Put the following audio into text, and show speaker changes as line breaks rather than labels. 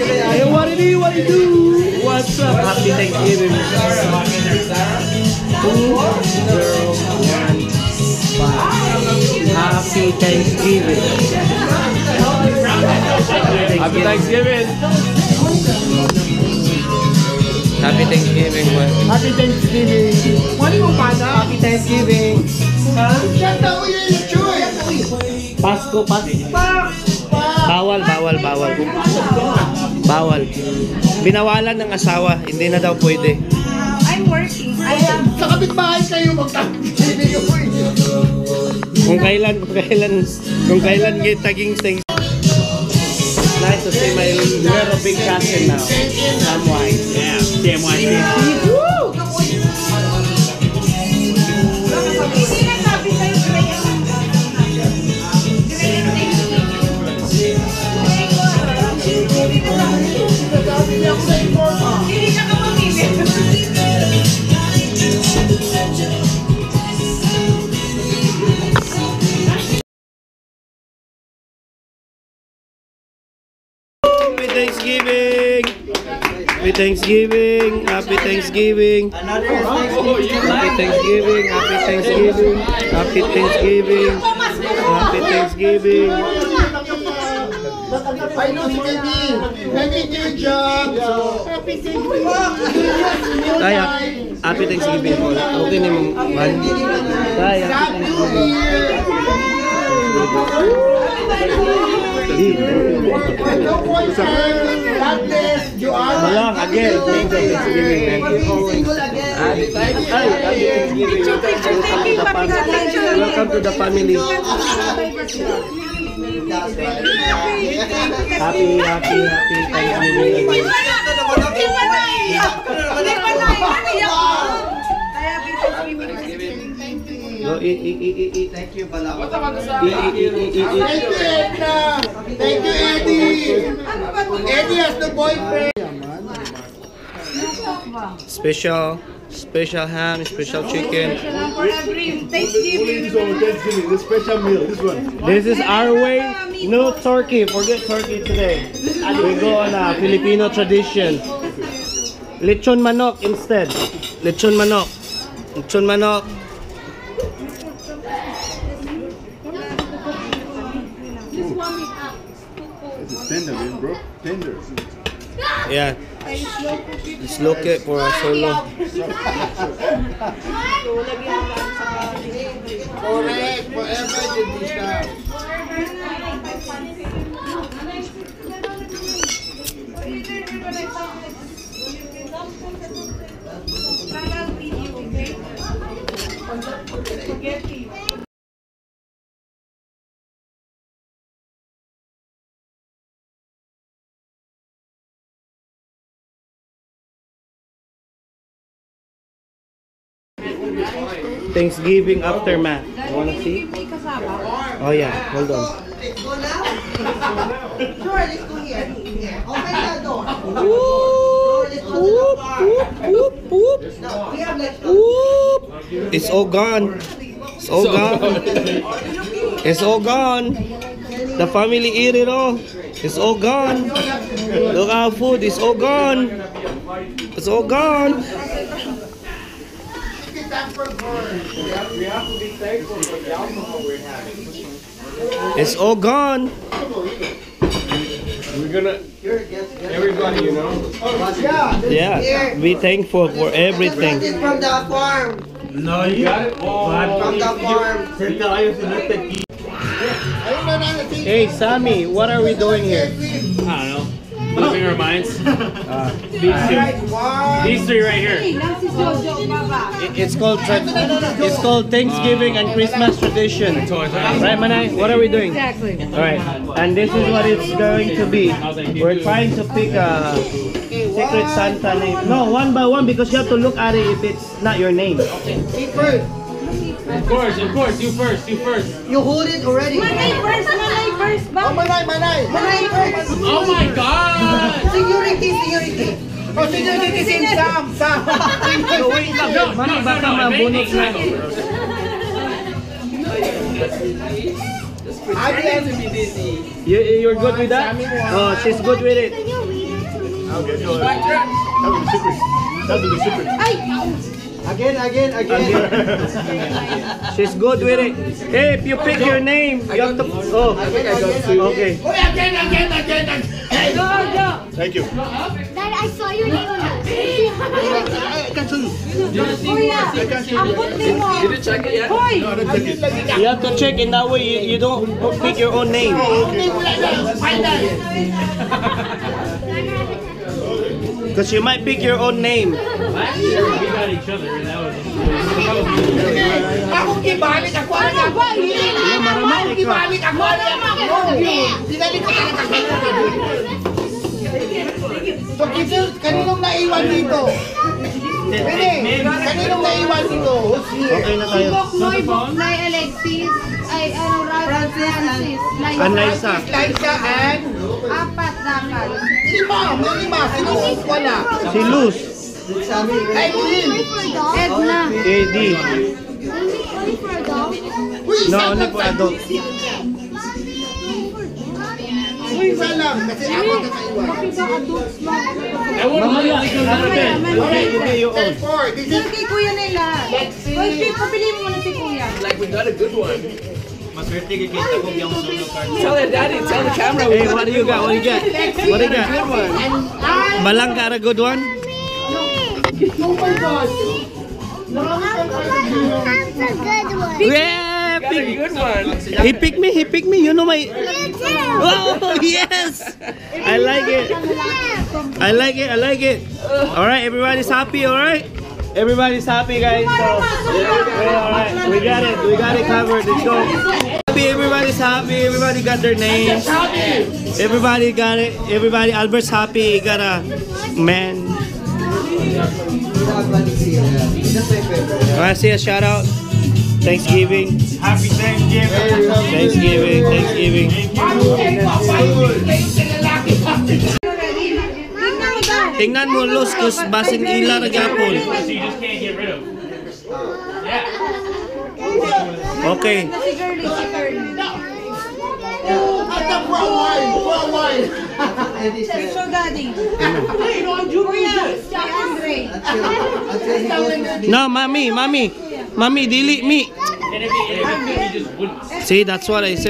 Hey, what it do? What it do? What's up? Happy Thanksgiving. Two zero one five. Happy Thanksgiving. Happy Thanksgiving. Happy Thanksgiving, boy.
Happy Thanksgiving. Happy Thanksgiving.
Pasko, Pasko. Bawal, bawal, bawal. Bawal. Binawalan ng asawa, hindi na daw pwede.
I'm working. I have
Sa kapitbahay kayo mag-Thanksgiving yung
Kung kailan, kung kailan, kung kailan gay taging things. Nice to see my little big cousin now. Samwise. Yeah, Samwise. Happy Thanksgiving! Happy Thanksgiving! Happy Thanksgiving! Happy Thanksgiving! Happy Thanksgiving! Happy Thanksgiving! Happy Thanksgiving!
I know si Kevin. Kevin, good job. Happy Thanksgiving.
Ay, Happy Thanksgiving. Okay ni mong man. Ay, Happy Thanksgiving. Malang, again. Thank you. Thank you. Picture, picture taking. Welcome to the family. Happy, happy, happy.
Happy, happy.
Go, eat, eat, eat, eat, eat. Thank you, pala. Eat, eat, eat, eat, eat, eat.
Thank you, Edna. Thank you, Eddie. Eddie has the boyfriend.
Special, special ham, special chicken.
Thanksgiving.
Thanksgiving, the special meal, this one.
This is our way. No turkey. Forget turkey today. We go on a Filipino tradition. Lechon manok instead. Lechon manok. Lechon manok.
It's tender, man, bro. Tender.
Yeah. Let's it for a solo.
Correct. Forever did this
Thanksgiving aftermath. You wanna see? Oh yeah. Hold on. Whoop, whoop. Whoop. It's all gone. It's all gone. It's all gone. The family eat it all. It's all gone. Look our food. It's all gone. It's all gone. It's all gone.
We're gonna, everybody, you know.
Yeah. Be thankful for everything.
from the farm.
No, you got it?
From the oh. farm.
Ayun na na natin.
Hey Sammy, what are we doing here?
I don't know. Living our minds. Uh, these uh, two. These three right here.
Lang si Jojo, baba.
It- It's called tra- it's called Thanksgiving and Christmas tradition. Right, Manay? What are we doing?
Exactly.
All right, and this is what it's going to be. We're trying to pick a secret Santa name. No, one by one because you have to look at it if it's not your name.
Eat first.
Of course, of course. You first. You first.
You hold it already.
Manay first, manay first ba?
Oh, manay, manay.
Manay first.
Oh my God!
Security, security.
Oh, sige, sige, sige, Sam, Sam.
So wait lang, Mani, baka mabunot na.
Adi,
You, you're good with that? Oh, she's good with it.
Okay, go ahead. That was the secret. That was the secret.
Again, again, again.
She's good with it. Hey, if you pick your name, you have to. Oh, okay.
again, again, again, again.
Thank you.
Dad, I saw your name on the
Kuya, ambot din mo. Hoy!
No, I didn't check it.
You have to check in that way. You, you don't pick your own name. Oh, Because you might pick your own name.
Last year we got each other, and that was.
Akong gibalik ako. Ano ba? Akong gibalik ako. Dinalik ko talaga ako. So, kasi kaninong naiwan dito? Pwede, kaninong naiwan dito?
Okay na tayo.
Noy, Noy Alexis, ay ano, Ralph Francis.
Ang
Liza. Liza and?
Apat dapat.
Lima. May lima. Sino wala?
Si Luz.
Aileen.
Edna.
AD.
Only for adults?
No, only for adults.
Isa lang, kasi ako
na kaiwan. Mamaya, mamaya, mamaya.
Okay, you own.
Four, this is...
Kay Kuya nila. Let's see. Pabili mo na si Kuya. Like, we got a good one.
Hey, what do you got? What do you got? What do you got? Balang got a good one?
Oh my God.
That's a good one.
Yeah, pick, good one. He picked me. He picked me. You know my.
You too.
Oh yes, I like it. I like it. I like it. All right, everybody's happy. All right, everybody's happy, guys. So, yeah, all right, we got it. We got it covered. Let's go. Happy. Everybody's happy. Everybody got their names. Everybody got it. Everybody. Albert's happy. He got a man. I see a shout out. Thanksgiving.
Happy Thanksgiving.
Thanksgiving. Thanksgiving.
Tingnan
Tingnan mo, Luz, kus basing ilar gapon. Okay. No, mami, mami, mami, dili me. See, that's what I said.